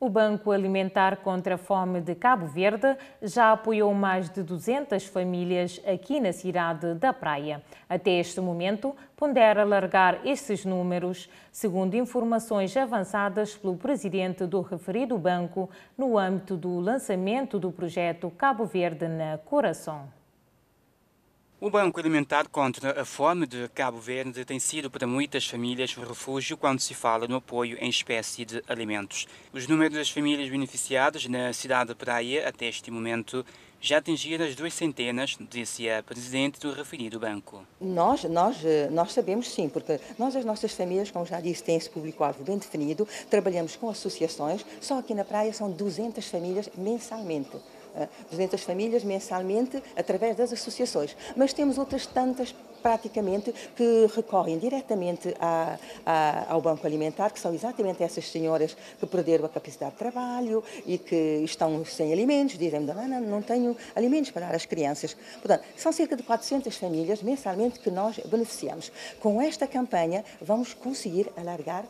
O Banco Alimentar contra a Fome de Cabo Verde já apoiou mais de 200 famílias aqui na cidade da Praia. Até este momento, pondera alargar esses números, segundo informações avançadas pelo presidente do referido banco no âmbito do lançamento do projeto Cabo Verde na Coração. O Banco Alimentar contra a Fome de Cabo Verde tem sido para muitas famílias um refúgio quando se fala no apoio em espécie de alimentos. Os números das famílias beneficiadas na cidade de Praia até este momento já atingiram as duas centenas, disse a presidente do referido banco. Nós, nós, nós sabemos sim, porque nós, as nossas famílias, como já disse, têm esse público-alvo bem definido, trabalhamos com associações, só aqui na Praia são 200 famílias mensalmente. 200 famílias mensalmente através das associações. Mas temos outras tantas praticamente que recorrem diretamente ao Banco Alimentar, que são exatamente essas senhoras que perderam a capacidade de trabalho e que estão sem alimentos, dizem não, não, não tenho alimentos para dar às crianças. Portanto, são cerca de 400 famílias mensalmente que nós beneficiamos. Com esta campanha vamos conseguir alargar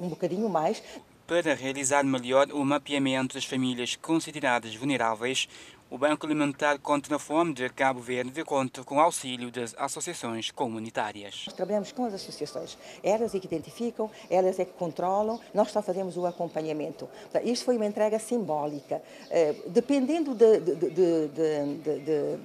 um bocadinho mais para realizar melhor o mapeamento das famílias consideradas vulneráveis, o Banco Alimentar contra a Fome de Cabo Verde conta com o auxílio das associações comunitárias. Nós trabalhamos com as associações. Elas é que identificam, elas é que controlam, nós só fazemos o acompanhamento. Isto foi uma entrega simbólica. Eh, dependendo de, de, de,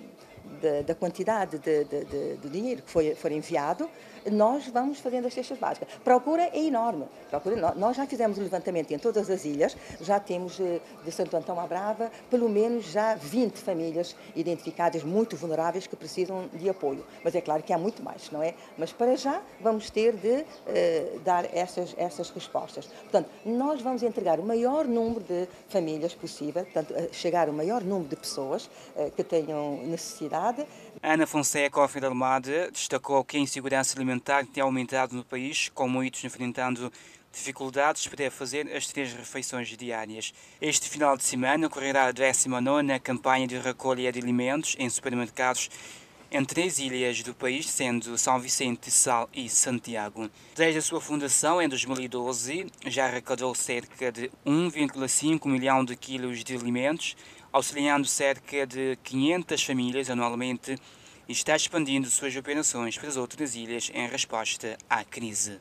da quantidade de, dinheiro que foi, for enviado, nós vamos fazendo as cestas básicas. Procura é enorme. Procura, nós já fizemos o levantamento em todas as ilhas, já temos eh, de Santo Antão à Brava, pelo menos já 20 famílias identificadas muito vulneráveis que precisam de apoio. Mas é claro que há muito mais, não é? Mas para já vamos ter de uh, dar essas, essas respostas. Portanto, nós vamos entregar o maior número de famílias possível, portanto, chegar o maior número de pessoas uh, que tenham necessidade. Ana Fonseca, Alfredo Almada, destacou que a insegurança alimentar tem aumentado no país, com muitos enfrentando dificuldades para fazer as três refeições diárias. Este final de semana ocorrerá a 19ª campanha de recolha de alimentos em supermercados em três ilhas do país, sendo São Vicente, Sal e Santiago. Desde a sua fundação, em 2012, já arrecadou cerca de 1,5 milhão de quilos de alimentos, auxiliando cerca de 500 famílias anualmente e está expandindo suas operações para as outras ilhas em resposta à crise.